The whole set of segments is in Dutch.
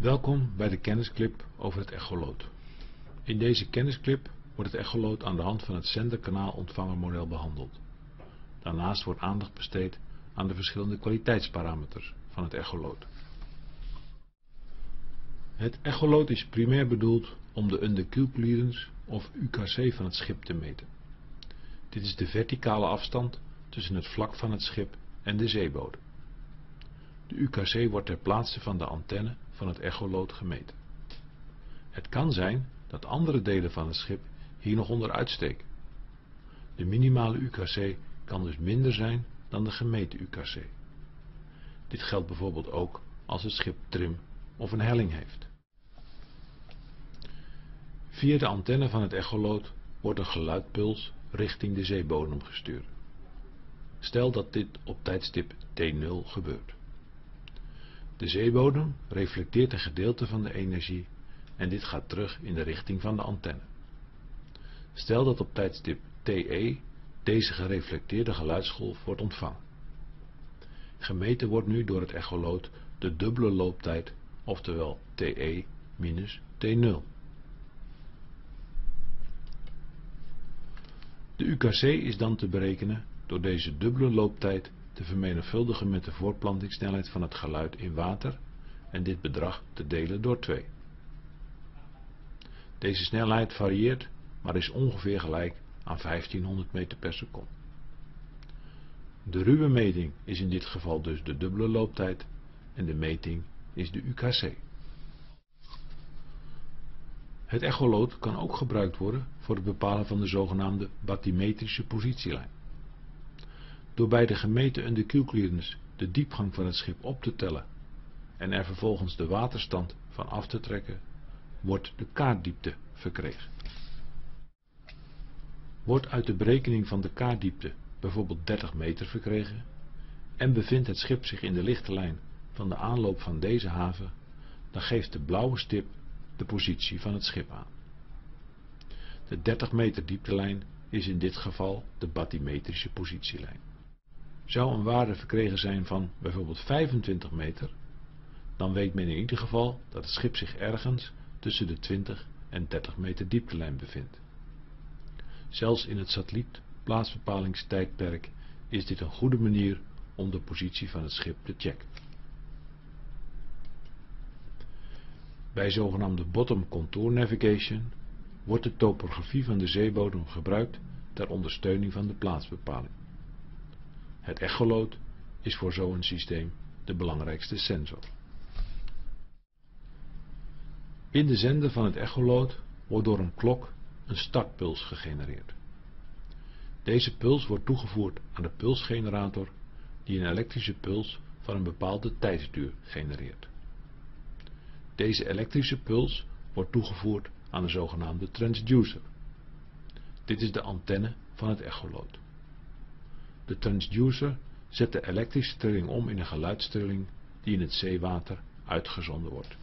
Welkom bij de kennisclip over het echoloot. In deze kennisclip wordt het echoloot aan de hand van het zenderkanaal-ontvangermodel behandeld. Daarnaast wordt aandacht besteed aan de verschillende kwaliteitsparameters van het echoloot. Het echoloot is primair bedoeld om de underkeel clearance of UKC van het schip te meten. Dit is de verticale afstand tussen het vlak van het schip en de zeebodem. De UKC wordt ter plaatse van de antenne van het echoloot gemeten. Het kan zijn dat andere delen van het schip hier nog onder uitsteken. De minimale UKC kan dus minder zijn dan de gemeten UKC. Dit geldt bijvoorbeeld ook als het schip trim of een helling heeft. Via de antenne van het echoloot wordt een geluidpuls richting de zeebodem gestuurd. Stel dat dit op tijdstip T0 gebeurt. De zeebodem reflecteert een gedeelte van de energie en dit gaat terug in de richting van de antenne. Stel dat op tijdstip TE deze gereflecteerde geluidsgolf wordt ontvangen. Gemeten wordt nu door het echoloot de dubbele looptijd, oftewel TE minus T0. De UKC is dan te berekenen door deze dubbele looptijd te vermenigvuldigen met de voortplantingssnelheid van het geluid in water en dit bedrag te delen door 2. Deze snelheid varieert, maar is ongeveer gelijk aan 1500 meter per seconde. De ruwe meting is in dit geval dus de dubbele looptijd en de meting is de UKC. Het echoloot kan ook gebruikt worden voor het bepalen van de zogenaamde bathymetrische positielijn. Door bij de gemeten underkeel de diepgang van het schip op te tellen en er vervolgens de waterstand van af te trekken, wordt de kaartdiepte verkregen. Wordt uit de berekening van de kaartdiepte bijvoorbeeld 30 meter verkregen en bevindt het schip zich in de lichte lijn van de aanloop van deze haven, dan geeft de blauwe stip de positie van het schip aan. De 30 meter dieptelijn is in dit geval de bathymetrische positielijn. Zou een waarde verkregen zijn van bijvoorbeeld 25 meter, dan weet men in ieder geval dat het schip zich ergens tussen de 20 en 30 meter dieptelijn bevindt. Zelfs in het satellietplaatsbepalingstijdperk is dit een goede manier om de positie van het schip te checken. Bij zogenaamde bottom contour navigation wordt de topografie van de zeebodem gebruikt ter ondersteuning van de plaatsbepaling. Het echoloot is voor zo'n systeem de belangrijkste sensor. In de zender van het echoloot wordt door een klok een startpuls gegenereerd. Deze puls wordt toegevoegd aan de pulsgenerator die een elektrische puls van een bepaalde tijdsduur genereert. Deze elektrische puls wordt toegevoegd aan de zogenaamde transducer. Dit is de antenne van het echoloot. De transducer zet de elektrische trilling om in een geluidstrilling die in het zeewater uitgezonden wordt.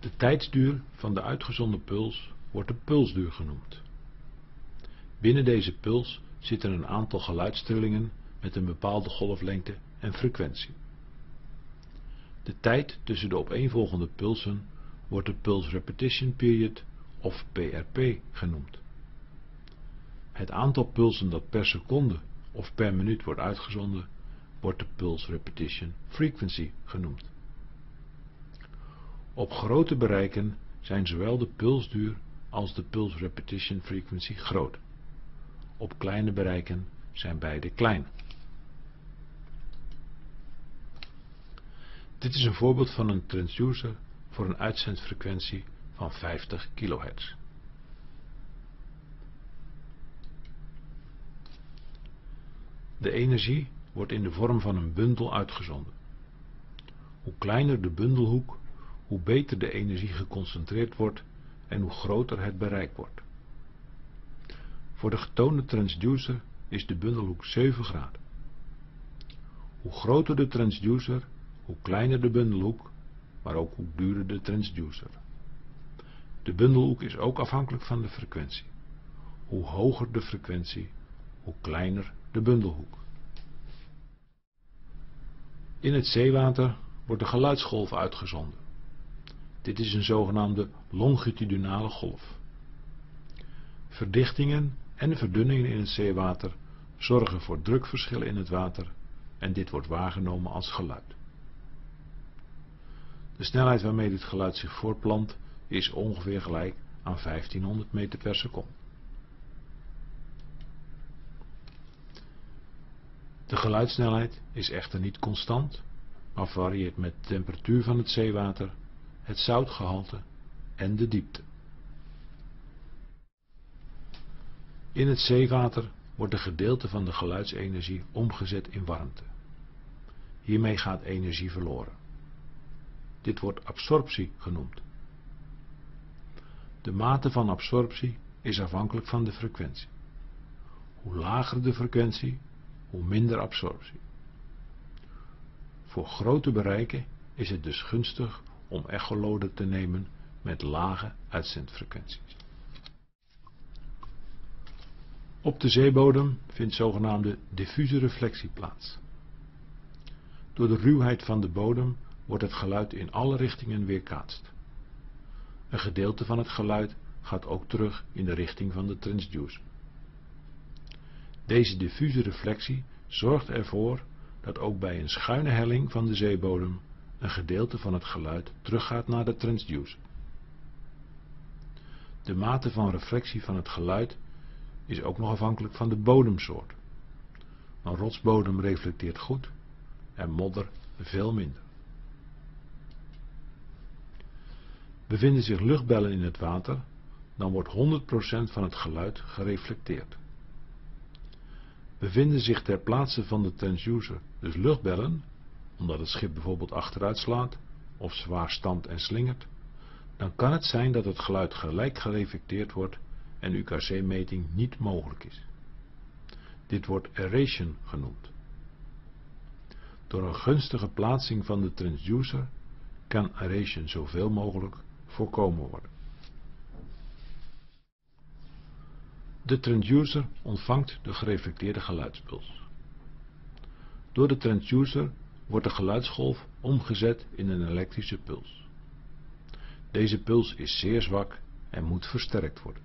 De tijdsduur van de uitgezonden puls wordt de pulsduur genoemd. Binnen deze puls zitten een aantal geluidstrillingen met een bepaalde golflengte en frequentie. De tijd tussen de opeenvolgende pulsen wordt de Pulse Repetition Period of PRP genoemd. Het aantal pulsen dat per seconde of per minuut wordt uitgezonden wordt de Pulse Repetition Frequency genoemd. Op grote bereiken zijn zowel de pulsduur als de Pulse Repetition Frequency groot. Op kleine bereiken zijn beide klein. Dit is een voorbeeld van een transducer voor een uitzendfrequentie van 50 kHz. De energie wordt in de vorm van een bundel uitgezonden. Hoe kleiner de bundelhoek, hoe beter de energie geconcentreerd wordt en hoe groter het bereik wordt. Voor de getoonde transducer is de bundelhoek 7 graden. Hoe groter de transducer, hoe kleiner de bundelhoek, maar ook hoe duurder de transducer. De bundelhoek is ook afhankelijk van de frequentie. Hoe hoger de frequentie, hoe kleiner de bundelhoek. In het zeewater wordt de geluidsgolf uitgezonden. Dit is een zogenaamde longitudinale golf. Verdichtingen en verdunningen in het zeewater zorgen voor drukverschillen in het water en dit wordt waargenomen als geluid. De snelheid waarmee dit geluid zich voortplant is ongeveer gelijk aan 1500 meter per seconde. De geluidssnelheid is echter niet constant, maar varieert met de temperatuur van het zeewater, het zoutgehalte en de diepte. In het zeewater wordt een gedeelte van de geluidsenergie omgezet in warmte. Hiermee gaat energie verloren. Dit wordt absorptie genoemd. De mate van absorptie is afhankelijk van de frequentie. Hoe lager de frequentie, hoe minder absorptie. Voor grote bereiken is het dus gunstig om echoloden te nemen met lage uitzendfrequenties. Op de zeebodem vindt zogenaamde diffuse reflectie plaats. Door de ruwheid van de bodem wordt het geluid in alle richtingen weerkaatst. Een gedeelte van het geluid gaat ook terug in de richting van de transducer. Deze diffuse reflectie zorgt ervoor dat ook bij een schuine helling van de zeebodem een gedeelte van het geluid teruggaat naar de transducer. De mate van reflectie van het geluid is ook nog afhankelijk van de bodemsoort. Een rotsbodem reflecteert goed en modder veel minder. Bevinden zich luchtbellen in het water, dan wordt 100% van het geluid gereflecteerd. Bevinden zich ter plaatse van de transducer dus luchtbellen, omdat het schip bijvoorbeeld achteruit slaat of zwaar stamt en slingert, dan kan het zijn dat het geluid gelijk gereflecteerd wordt en UKC-meting niet mogelijk is. Dit wordt erasure genoemd. Door een gunstige plaatsing van de transducer kan erasure zoveel mogelijk voorkomen worden. De transducer ontvangt de gereflecteerde geluidspuls. Door de transducer wordt de geluidsgolf omgezet in een elektrische puls. Deze puls is zeer zwak en moet versterkt worden.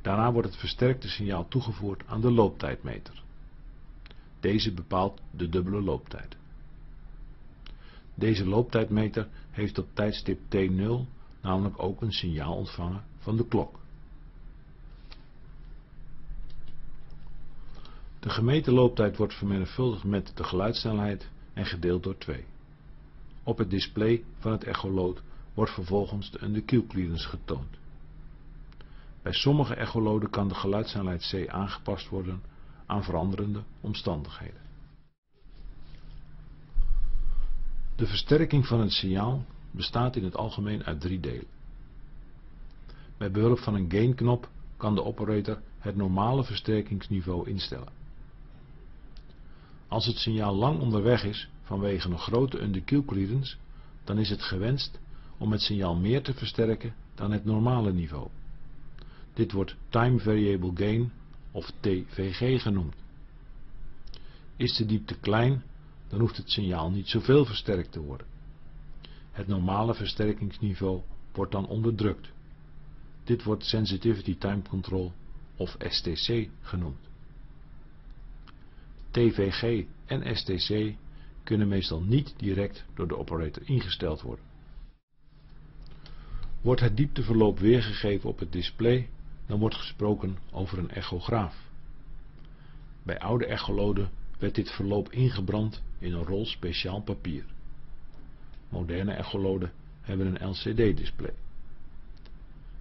Daarna wordt het versterkte signaal toegevoegd aan de looptijdmeter. Deze bepaalt de dubbele looptijd. Deze looptijdmeter heeft op tijdstip T0 namelijk ook een signaal ontvangen van de klok. De gemeten looptijd wordt vermenigvuldigd met de geluidssnelheid en gedeeld door 2. Op het display van het echoloot wordt vervolgens de underkill clearance getoond. Bij sommige echoloden kan de geluidssnelheid C aangepast worden aan veranderende omstandigheden. De versterking van het signaal bestaat in het algemeen uit drie delen. Bij behulp van een gainknop kan de operator het normale versterkingsniveau instellen. Als het signaal lang onderweg is vanwege een grote underkill clearance, dan is het gewenst om het signaal meer te versterken dan het normale niveau. Dit wordt Time Variable Gain of TVG genoemd. Is de diepte klein, dan hoeft het signaal niet zoveel versterkt te worden. Het normale versterkingsniveau wordt dan onderdrukt. Dit wordt Sensitivity Time Control of STC genoemd. TVG en STC kunnen meestal niet direct door de operator ingesteld worden. Wordt het diepteverloop weergegeven op het display, dan wordt gesproken over een echograaf. Bij oude echoloden werd dit verloop ingebrand in een rol speciaal papier. Moderne echoloden hebben een LCD-display.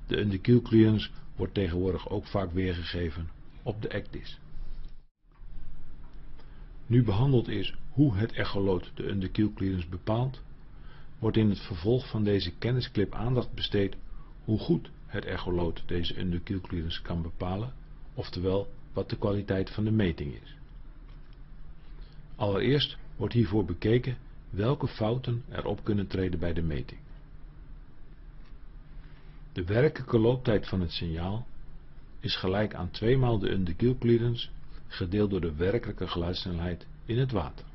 De underkill clearance wordt tegenwoordig ook vaak weergegeven op de ECDIS. Nu behandeld is hoe het echoloot de clearance bepaalt, wordt in het vervolg van deze kennisclip aandacht besteed hoe goed het echoloot deze clearance kan bepalen, oftewel wat de kwaliteit van de meting is. Allereerst wordt hiervoor bekeken welke fouten er op kunnen treden bij de meting. De werkelijke looptijd van het signaal is gelijk aan 2 maal de clearance gedeeld door de werkelijke geluidssnelheid in het water.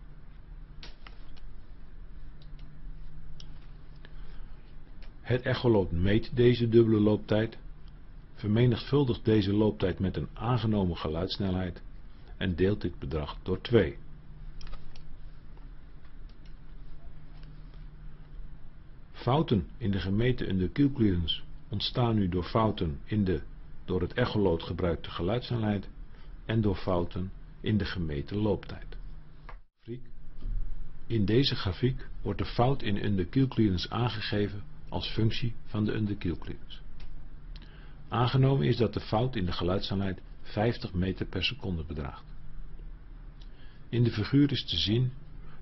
Het echolood meet deze dubbele looptijd, vermenigvuldigt deze looptijd met een aangenomen geluidssnelheid en deelt dit bedrag door 2. Fouten in de gemeten en de Q-clearance ontstaan nu door fouten in de door het echoloot gebruikte geluidssnelheid en door fouten in de gemeten looptijd. In deze grafiek wordt de fout in under clearance aangegeven als functie van de under clearance. Aangenomen is dat de fout in de geluidssnelheid 50 meter per seconde bedraagt. In de figuur is te zien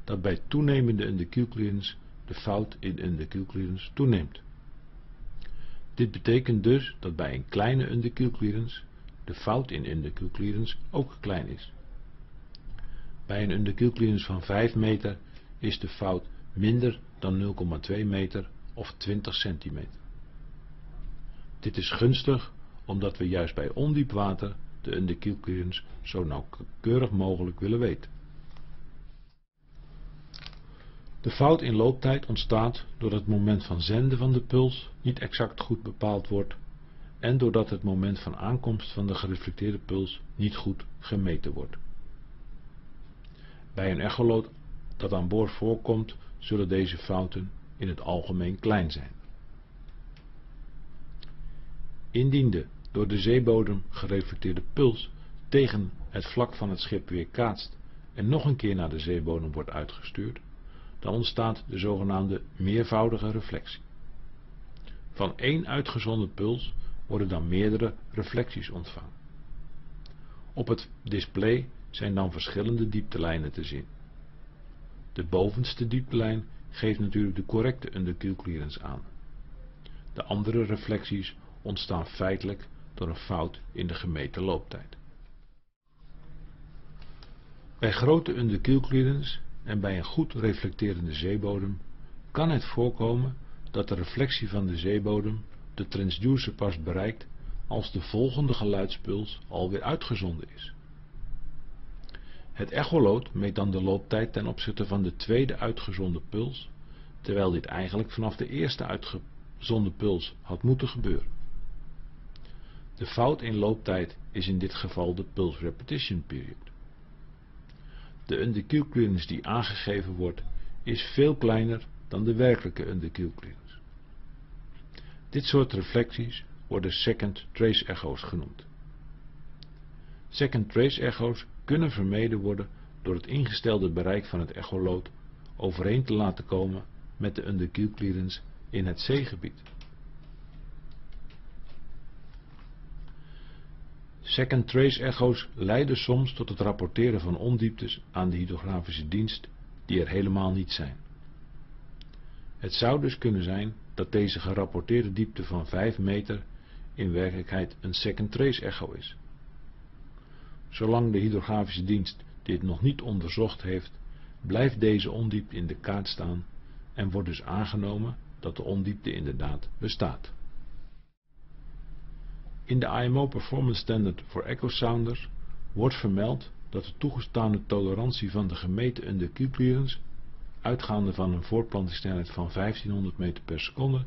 dat bij toenemende under clearance de fout in under clearance toeneemt. Dit betekent dus dat bij een kleine under clearance de fout in under clearance ook klein is. Bij een under clearance van 5 meter is de fout minder dan 0,2 meter of 20 centimeter. Dit is gunstig omdat we juist bij ondiep water de under clearance zo nauwkeurig mogelijk willen weten. De fout in looptijd ontstaat doordat het moment van zenden van de puls niet exact goed bepaald wordt en doordat het moment van aankomst van de gereflecteerde puls niet goed gemeten wordt. Bij een echoloot dat aan boord voorkomt, zullen deze fouten in het algemeen klein zijn. Indien de door de zeebodem gereflecteerde puls tegen het vlak van het schip weerkaatst en nog een keer naar de zeebodem wordt uitgestuurd, dan ontstaat de zogenaamde meervoudige reflectie. Van één uitgezonden puls worden dan meerdere reflecties ontvangen. Op het display zijn dan verschillende dieptelijnen te zien. De bovenste dieptelijn geeft natuurlijk de correcte underkill aan. De andere reflecties ontstaan feitelijk door een fout in de gemeten looptijd. Bij grote underkill en bij een goed reflecterende zeebodem kan het voorkomen dat de reflectie van de zeebodem de transducer pas bereikt als de volgende geluidspuls alweer uitgezonden is. Het echoloot meet dan de looptijd ten opzichte van de tweede uitgezonden puls, terwijl dit eigenlijk vanaf de eerste uitgezonden puls had moeten gebeuren. De fout in looptijd is in dit geval de pulse repetition period. De underkill clearance die aangegeven wordt is veel kleiner dan de werkelijke underkill clearance. Dit soort reflecties worden second trace echo's genoemd. Second trace echo's kunnen vermeden worden door het ingestelde bereik van het echoloot overeen te laten komen met de underkill clearance in het zeegebied. Second trace echo's leiden soms tot het rapporteren van ondieptes aan de hydrografische dienst die er helemaal niet zijn. Het zou dus kunnen zijn dat deze gerapporteerde diepte van 5 meter in werkelijkheid een second trace echo is. Zolang de hydrografische dienst dit nog niet onderzocht heeft, blijft deze ondiepte in de kaart staan en wordt dus aangenomen dat de ondiepte inderdaad bestaat. In de IMO Performance Standard voor Echo Sounders wordt vermeld dat de toegestane tolerantie van de gemeten underkeel clearance, uitgaande van een voortplantingssnelheid van 1500 meter per seconde,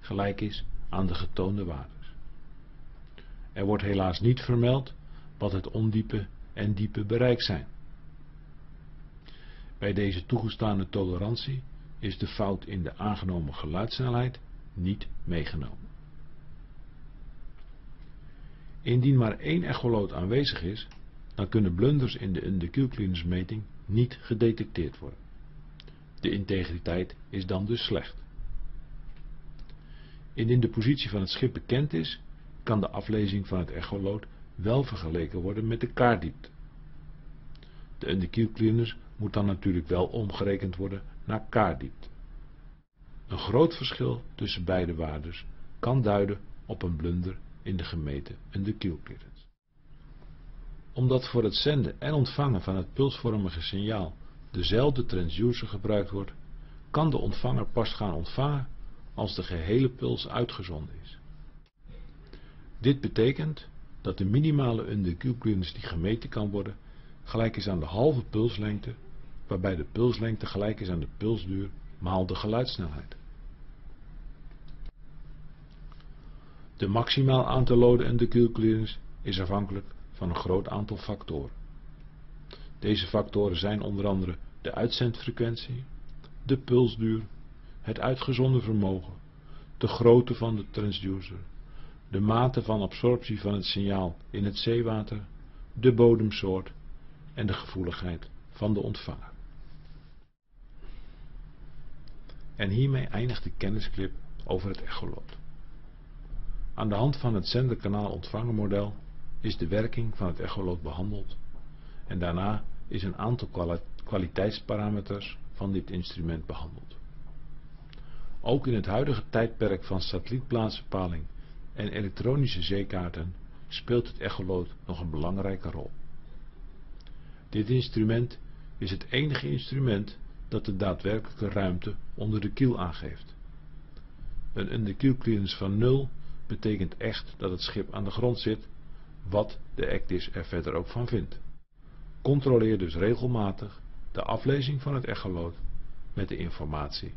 gelijk is aan de getoonde waardes. Er wordt helaas niet vermeld wat het ondiepe en diepe bereik zijn. Bij deze toegestane tolerantie is de fout in de aangenomen geluidssnelheid niet meegenomen. Indien maar één echoloot aanwezig is, dan kunnen blunders in de underkill meting niet gedetecteerd worden. De integriteit is dan dus slecht. Indien de positie van het schip bekend is, kan de aflezing van het echoloot wel vergeleken worden met de kaardiepte. De underkill moet dan natuurlijk wel omgerekend worden naar kaardiepte. Een groot verschil tussen beide waardes kan duiden op een blunder in de gemeten underkill clearance. Omdat voor het zenden en ontvangen van het pulsvormige signaal dezelfde transducer gebruikt wordt, kan de ontvanger pas gaan ontvangen als de gehele puls uitgezonden is. Dit betekent dat de minimale clearance die gemeten kan worden gelijk is aan de halve pulslengte, waarbij de pulslengte gelijk is aan de pulsduur maal de geluidssnelheid. De maximaal aantal loden en decylclearance is afhankelijk van een groot aantal factoren. Deze factoren zijn onder andere de uitzendfrequentie, de pulsduur, het uitgezonden vermogen, de grootte van de transducer, de mate van absorptie van het signaal in het zeewater, de bodemsoort en de gevoeligheid van de ontvanger. En hiermee eindigt de kennisclip over het echoloot. Aan de hand van het zenderkanaal-ontvangermodel is de werking van het echoloot behandeld en daarna is een aantal kwaliteitsparameters van dit instrument behandeld. Ook in het huidige tijdperk van satellietplaatsbepaling en elektronische zeekaarten speelt het echoloot nog een belangrijke rol. Dit instrument is het enige instrument dat de daadwerkelijke ruimte onder de kiel aangeeft. Een underkielclearance van 0 betekent echt dat het schip aan de grond zit, wat de ECDIS er verder ook van vindt. Controleer dus regelmatig de aflezing van het echoloot met de informatie